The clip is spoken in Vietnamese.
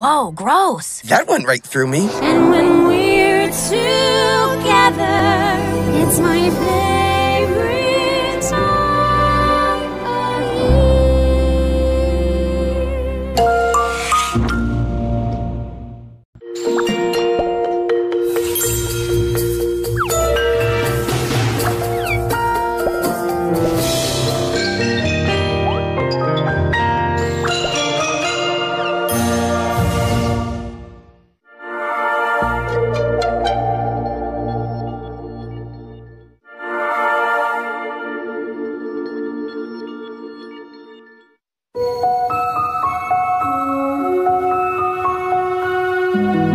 Whoa, gross. That went right through me. thank you.